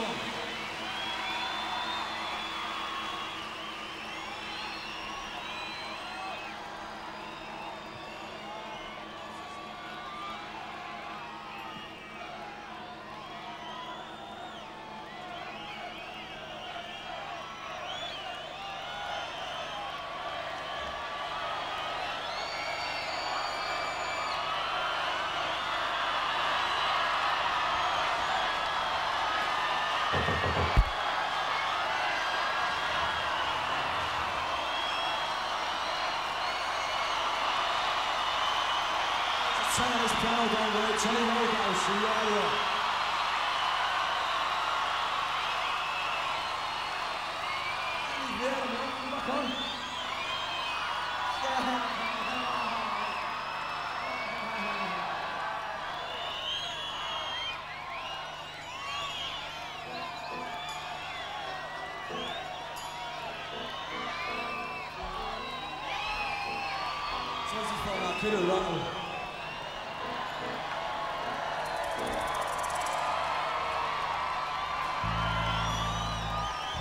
one. Science Powerball by Tony Robles from Iowa.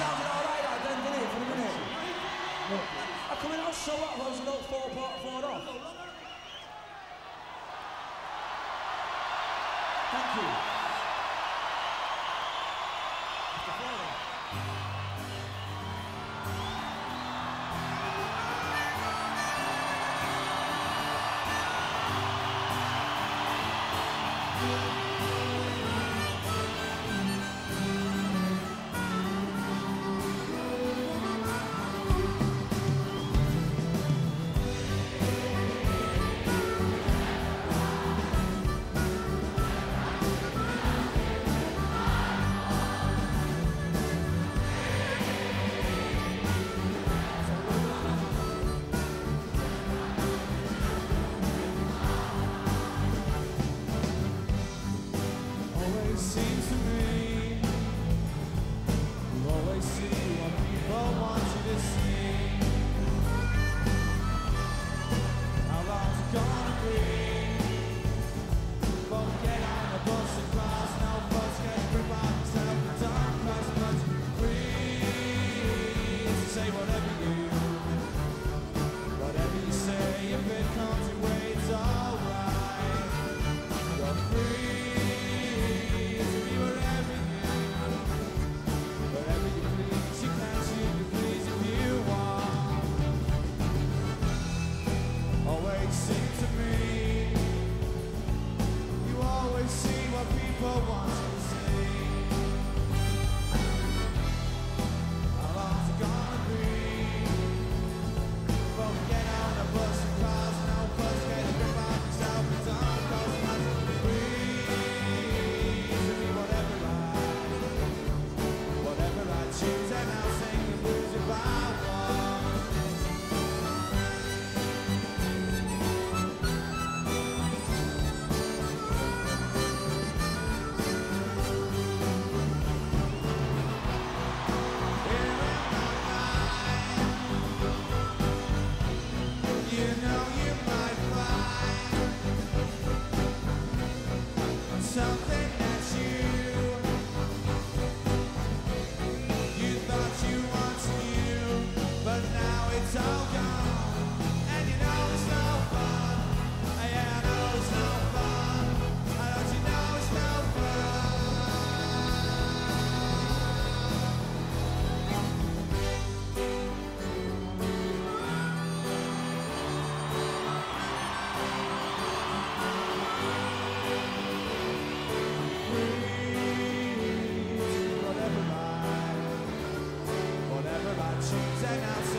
sounded all right out then, didn't it, for the minute? I come in, I was so up, I was about four, four, four off. Thank you. seems to be and I'll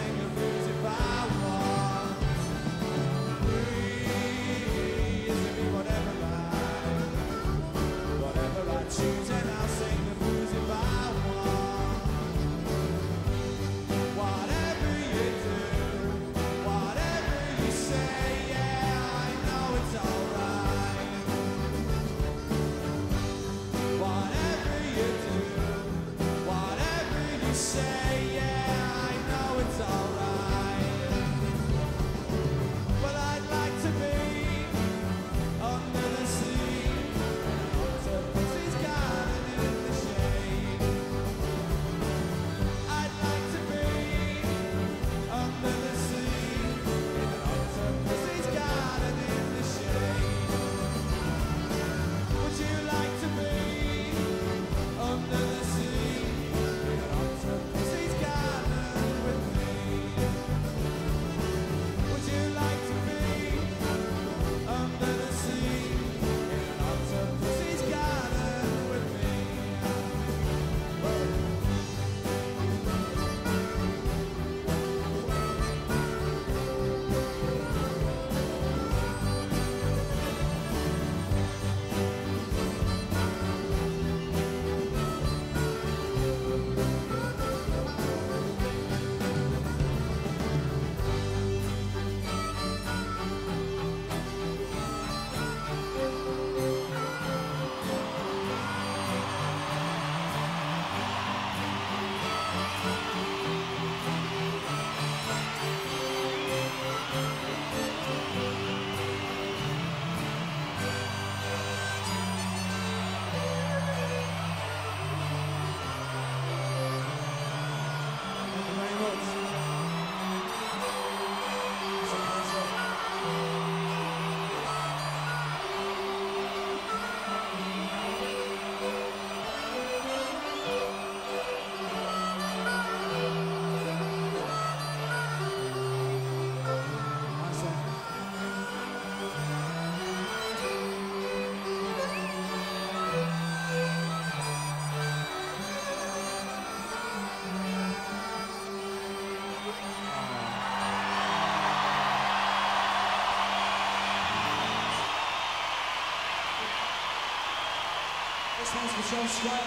This one's for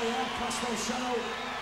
yeah, Pastel Shadow.